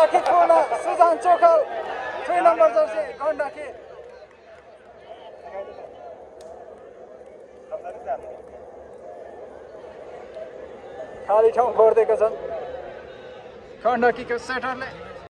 गण्डाखे कोना सुजान चोखाल थ्री नम्बर जर्सी के. खाली ठाउँ गरिदिएका छन् गण्डाकीको सेटरले